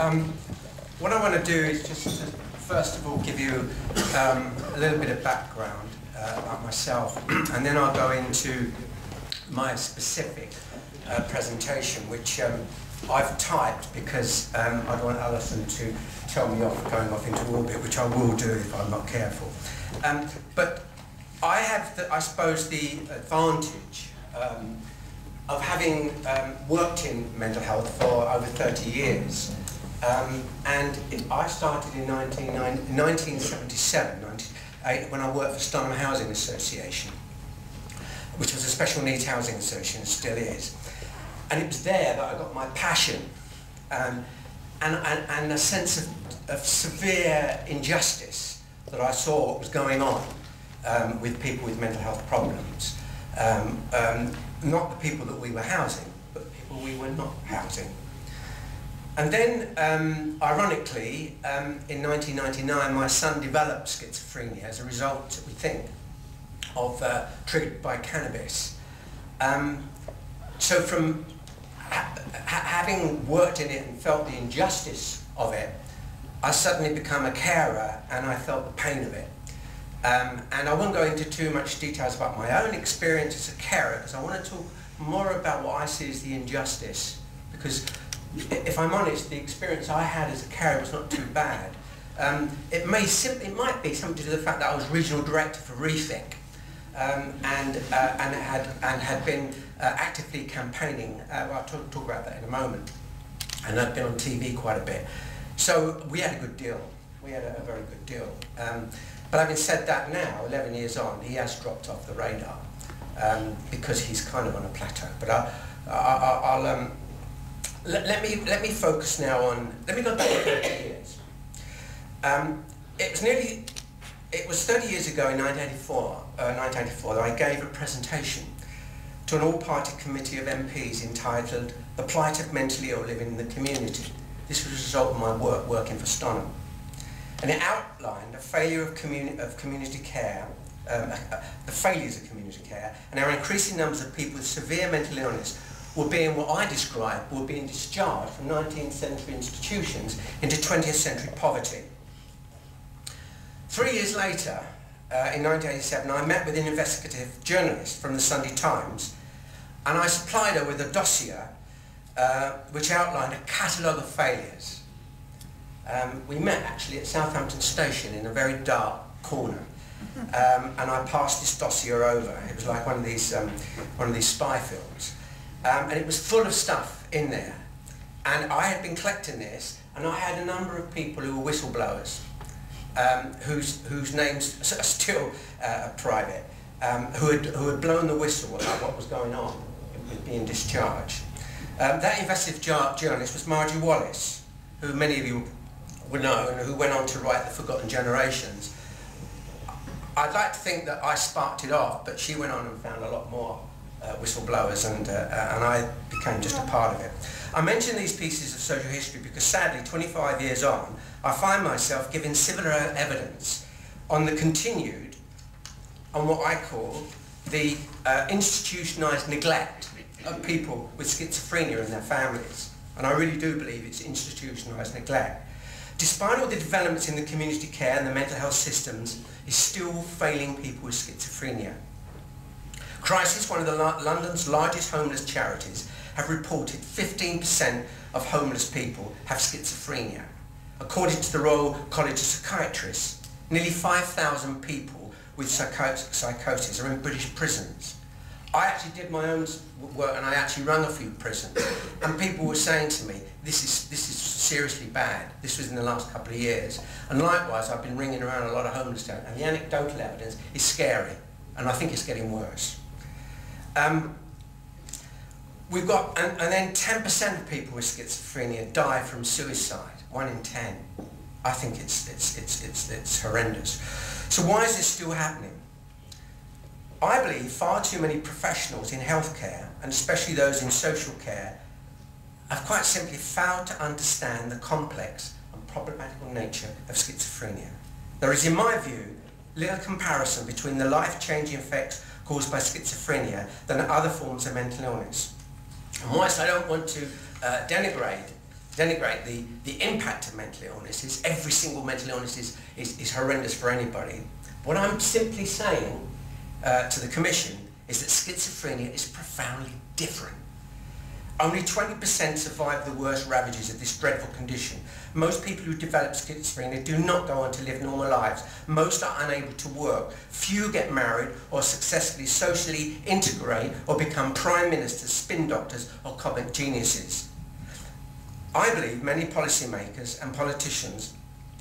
Um, what I want to do is just to, first of all give you um, a little bit of background uh, about myself and then I'll go into my specific uh, presentation which um, I've typed because um, I don't want Alison to tell me off going off into orbit which I will do if I'm not careful. Um, but I have, the, I suppose, the advantage um, of having um, worked in mental health for over 30 years. Um, and it, I started in 19, 1977 when I worked for Stonham Housing Association, which was a special needs housing association, still is. And it was there that I got my passion um, and, and, and a sense of, of severe injustice that I saw what was going on um, with people with mental health problems. Um, um, not the people that we were housing, but people we were not housing. And then, um, ironically, um, in 1999, my son developed schizophrenia as a result, we think, of uh, triggered by cannabis. Um, so from ha having worked in it and felt the injustice of it, I suddenly became a carer and I felt the pain of it. Um, and I won't go into too much details about my own experience as a carer because I want to talk more about what I see as the injustice because if I'm honest, the experience I had as a carrier was not too bad. Um, it may simply, it might be something to do with the fact that I was regional director for Rethink um, and, uh, and, had, and had been uh, actively campaigning, uh, well, I'll talk, talk about that in a moment, and I'd been on TV quite a bit. So we had a good deal. We had a, a very good deal. Um, but having said that now, 11 years on, he has dropped off the radar um, because he's kind of on a plateau. But I, I, will um, let, let, me, let me focus now on, let me go back 30 years. Um, it was nearly, it was 30 years ago in 1984, uh, 1984 that I gave a presentation to an all-party committee of MPs entitled The Plight of Mentally Ill Living in the Community. This was a result of my work working for Stonham and it outlined a failure of, communi of community care, um, the failures of community care, and our increasing numbers of people with severe mental illness were being what I described were being discharged from 19th century institutions into 20th century poverty. Three years later, uh, in 1987, I met with an investigative journalist from the Sunday Times and I supplied her with a dossier uh, which outlined a catalogue of failures um, we met actually at Southampton Station in a very dark corner. Um, and I passed this dossier over. It was like one of these, um, one of these spy films. Um, and it was full of stuff in there. And I had been collecting this, and I had a number of people who were whistleblowers, um, whose, whose names are still uh, private, um, who, had, who had blown the whistle about what was going on with being discharged. that investigative journalist was Marjorie Wallace, who many of you were known, who went on to write The Forgotten Generations. I'd like to think that I sparked it off, but she went on and found a lot more uh, whistleblowers and, uh, uh, and I became just a part of it. I mention these pieces of social history because sadly, 25 years on, I find myself giving similar evidence on the continued, on what I call the uh, institutionalised neglect of people with schizophrenia and their families. And I really do believe it's institutionalised neglect despite all the developments in the community care and the mental health systems, is still failing people with schizophrenia. Crisis, one of the London's largest homeless charities, have reported 15% of homeless people have schizophrenia. According to the Royal College of Psychiatrists, nearly 5,000 people with psychosis are in British prisons. I actually did my own work and I actually rang a few prisons and people were saying to me, this is, this is seriously bad. This was in the last couple of years. And likewise, I've been ringing around a lot of homeless towns and the anecdotal evidence is scary and I think it's getting worse. Um, we've got, and, and then 10% of people with schizophrenia die from suicide, one in 10. I think it's, it's, it's, it's, it's horrendous. So why is this still happening? I believe far too many professionals in healthcare, and especially those in social care, have quite simply failed to understand the complex and problematical nature of schizophrenia. There is, in my view, little comparison between the life-changing effects caused by schizophrenia than other forms of mental illness. And whilst I don't want to uh, denigrate denigrate the, the impact of mental illness is every single mental illness is, is, is horrendous for anybody. What I'm simply saying uh, to the Commission is that schizophrenia is profoundly different. Only 20% survive the worst ravages of this dreadful condition. Most people who develop schizophrenia do not go on to live normal lives. Most are unable to work. Few get married or successfully socially integrate or become prime ministers, spin doctors or comic geniuses. I believe many policymakers and politicians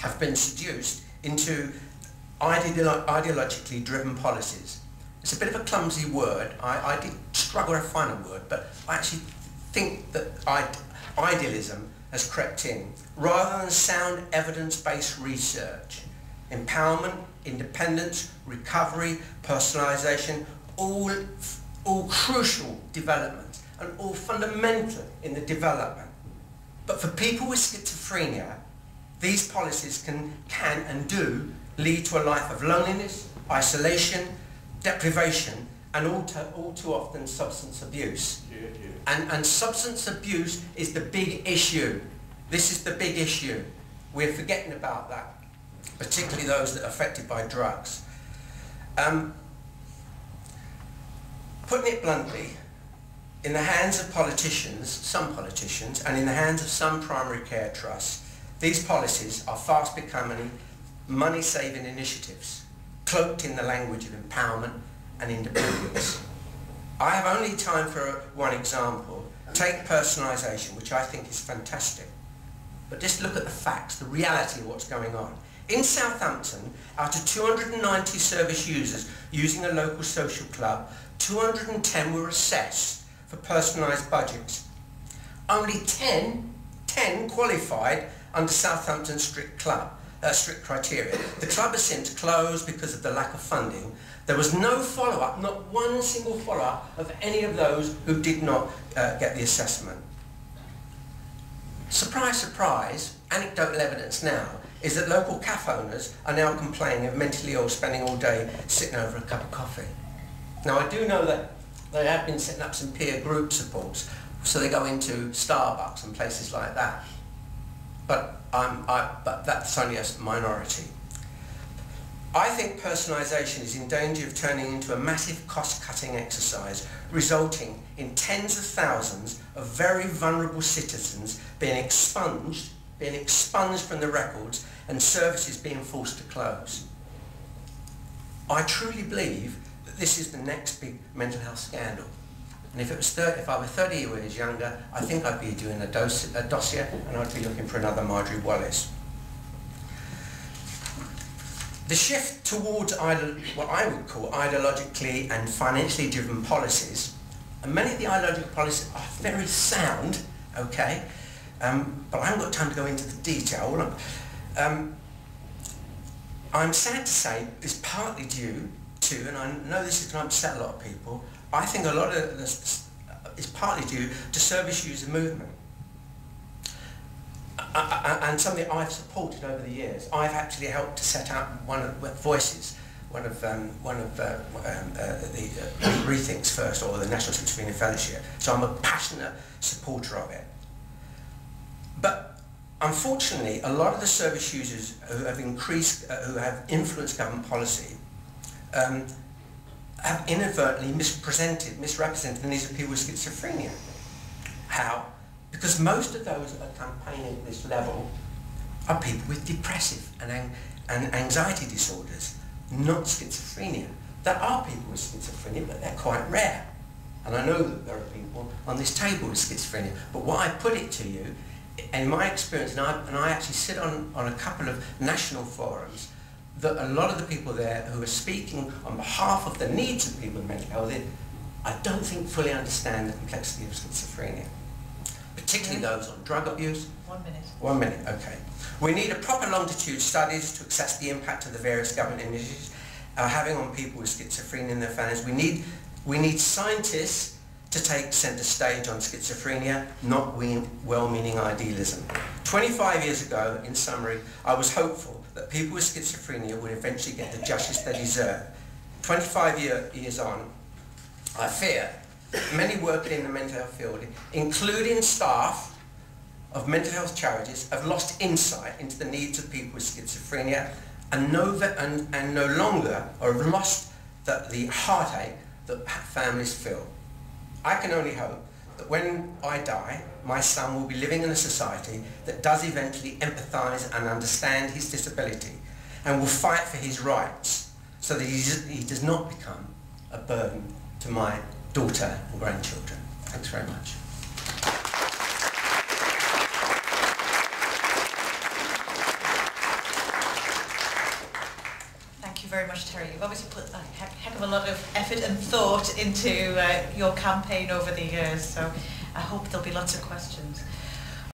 have been seduced into ideolo ideologically driven policies. It's a bit of a clumsy word. I, I did struggle to find a word, but I actually think that idealism has crept in, rather than sound evidence-based research. Empowerment, independence, recovery, personalisation, all, all crucial developments and all fundamental in the development. But for people with schizophrenia, these policies can, can and do lead to a life of loneliness, isolation, deprivation and all, to, all too often substance abuse. Yeah, yeah. And, and substance abuse is the big issue. This is the big issue. We're forgetting about that, particularly those that are affected by drugs. Um, putting it bluntly, in the hands of politicians, some politicians, and in the hands of some primary care trusts, these policies are fast becoming money-saving initiatives, cloaked in the language of empowerment and independence. I have only time for one example. Take personalisation, which I think is fantastic. But just look at the facts, the reality of what's going on. In Southampton, out of 290 service users using a local social club, 210 were assessed for personalised budgets. Only 10, 10 qualified under Southampton's strict club, uh, strict criteria. The club has since closed because of the lack of funding, there was no follow-up, not one single follow-up of any of those who did not uh, get the assessment. Surprise, surprise, anecdotal evidence now is that local cafe owners are now complaining of mentally ill spending all day sitting over a cup of coffee. Now I do know that they have been setting up some peer group supports, so they go into Starbucks and places like that. But, I, but that's only a minority. I think personalisation is in danger of turning into a massive cost-cutting exercise, resulting in tens of thousands of very vulnerable citizens being expunged, being expunged from the records and services being forced to close. I truly believe that this is the next big mental health scandal. And if, it was 30, if I were 30 years younger, I think I'd be doing a, a dossier and I'd be looking for another Marjorie Wallace. The shift towards what I would call ideologically and financially driven policies, and many of the ideological policies are very sound, okay, um, but I haven't got time to go into the detail. Um, I'm sad to say it's partly due to, and I know this is going to upset a lot of people, I think a lot of this is partly due to service user movement and something I've supported over the years. I've actually helped to set up one of Voices, one of um, one of uh, um, uh, the uh, Rethinks First, or the National Schizophrenia Fellowship. So I'm a passionate supporter of it. But unfortunately, a lot of the service users who have increased, uh, who have influenced government policy, um, have inadvertently misrepresented, misrepresented the needs of people with schizophrenia. How? Because most of those that are campaigning at this level are people with depressive and, ang and anxiety disorders, not schizophrenia. There are people with schizophrenia, but they're quite rare. And I know that there are people on this table with schizophrenia. But what I put it to you, in my experience, and I, and I actually sit on, on a couple of national forums, that a lot of the people there who are speaking on behalf of the needs of people with mental health, I don't think fully understand the complexity of schizophrenia particularly those on drug abuse. One minute. One minute, okay. We need a proper longitude studies to assess the impact of the various government initiatives uh, having on people with schizophrenia and their families. We need, we need scientists to take centre stage on schizophrenia, not well-meaning idealism. 25 years ago, in summary, I was hopeful that people with schizophrenia would eventually get the justice they deserve. 25 year, years on, I fear many working in the mental health field, including staff of mental health charities have lost insight into the needs of people with schizophrenia and no, and, and no longer or have lost the, the heartache that families feel. I can only hope that when I die, my son will be living in a society that does eventually empathise and understand his disability and will fight for his rights so that he, does not become a burden to my daughter and grandchildren. Thanks very much. Very much, Terry. You've obviously put a heck of a lot of effort and thought into uh, your campaign over the years, so I hope there'll be lots of questions.